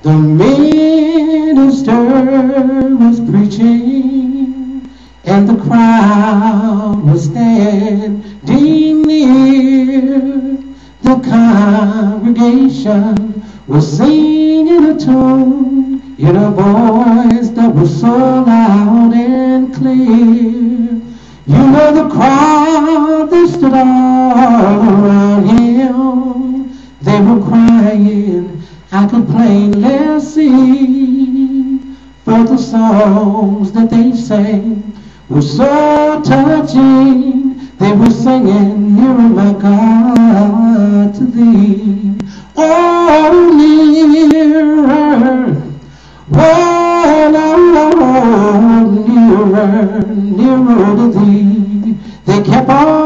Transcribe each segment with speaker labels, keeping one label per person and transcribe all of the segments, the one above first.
Speaker 1: The minister was preaching, and the crowd was standing near. The congregation was singing a tune in a voice that was so loud and clear. You know the crowd, they stood all. They were crying, I could plainly see. For the songs that they sang were so touching. They were singing, nearer my God to thee. Oh, nearer. Oh, Lord, nearer, nearer to thee. They kept on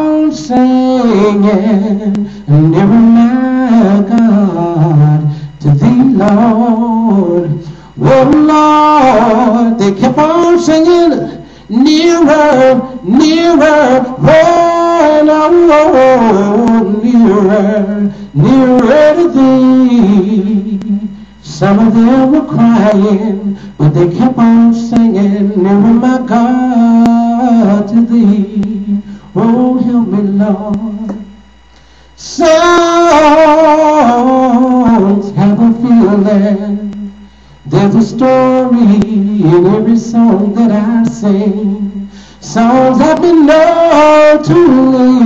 Speaker 1: singing, nearer my God to thee, Lord. Oh, Lord, they kept on singing, nearer, nearer, oh, Lord, nearer, nearer to thee. Some of them were crying, but they kept on singing, nearer my God to thee. Oh, help me, Lord. Songs have a feeling. There's a story in every song that I sing. Songs have been known to.